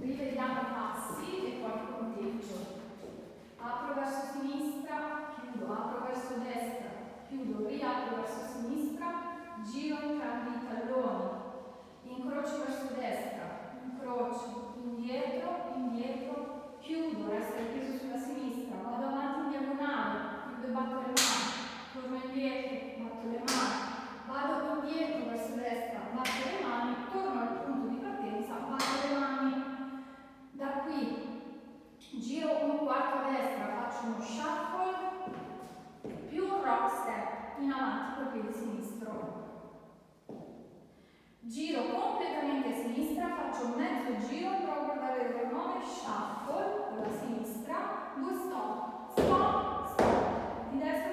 rivediamo i passi e poi conteggio. Apro verso sinistra, chiudo, apro verso destra, chiudo, riapro verso sinistra, faccio shuffle più un rock step in avanti col piede sinistro. Giro completamente a sinistra faccio un mezzo giro provo a guardare il nome shuffle con la sinistra due stop stop stop. Di destra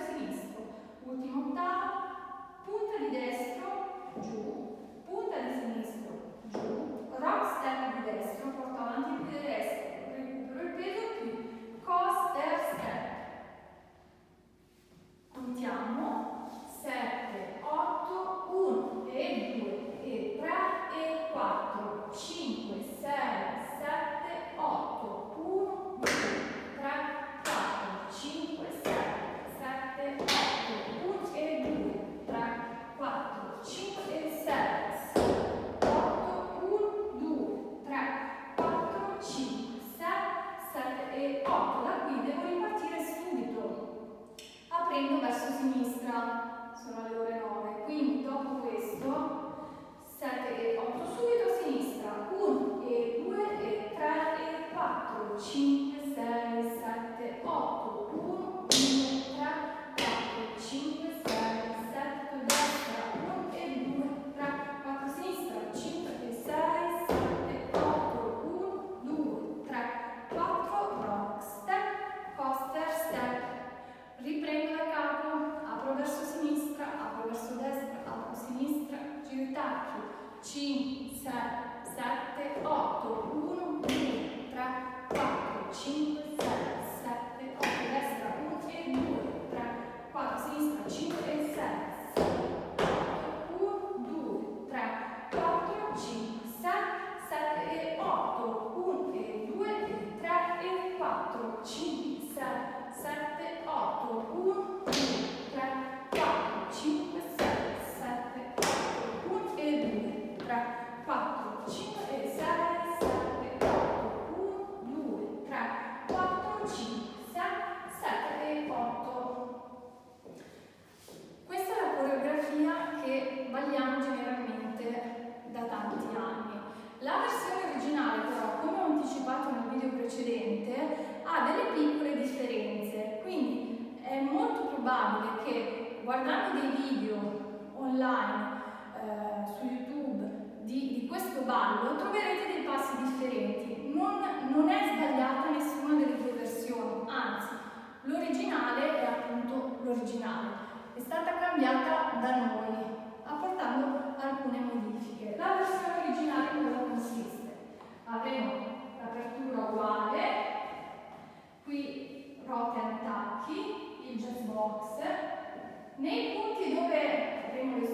5, 6, 7, 8, destra 1 2, 3, 4, sinistra 5 6, 7, 8, 1, 2, 3, 4, 5, 6, 7 8, 1 2 3 4, 5, delle piccole differenze, quindi è molto probabile che guardando dei video online eh, su YouTube di, di, questo ballo troverete dei passi differenti. Non, non è sbagliata nessuna delle due versioni, anzi l'originale è appunto l'originale, è stata cambiata da noi apportando alcune modifiche. La versione originale Nei punti dove avremo le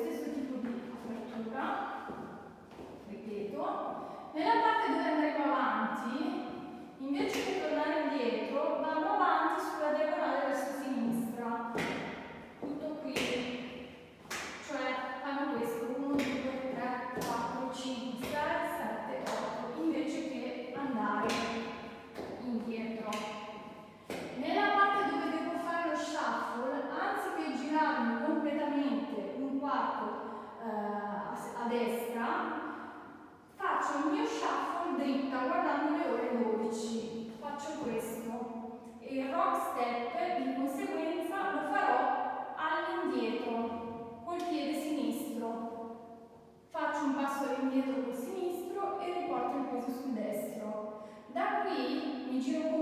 il mio shuffle dritta guardando le ore 12. Faccio questo. E il rock step di conseguenza lo farò all'indietro col piede sinistro. Faccio un passo all'indietro col sinistro e riporto il peso sul destro. Da qui mi giro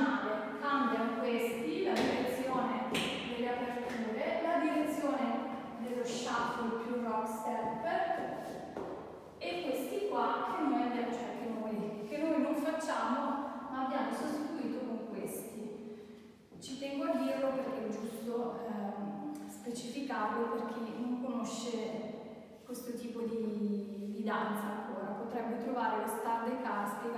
originale, cambiano questi, la direzione delle aperture, la direzione dello shuffle più rock step e questi qua che noi, abbiamo, cioè che noi, che noi non facciamo ma abbiamo sostituito con questi. Ci tengo a dirlo perché è giusto ehm, specificarlo per chi non conosce questo tipo di, di danza ancora. Potrebbe trovare lo star dei casti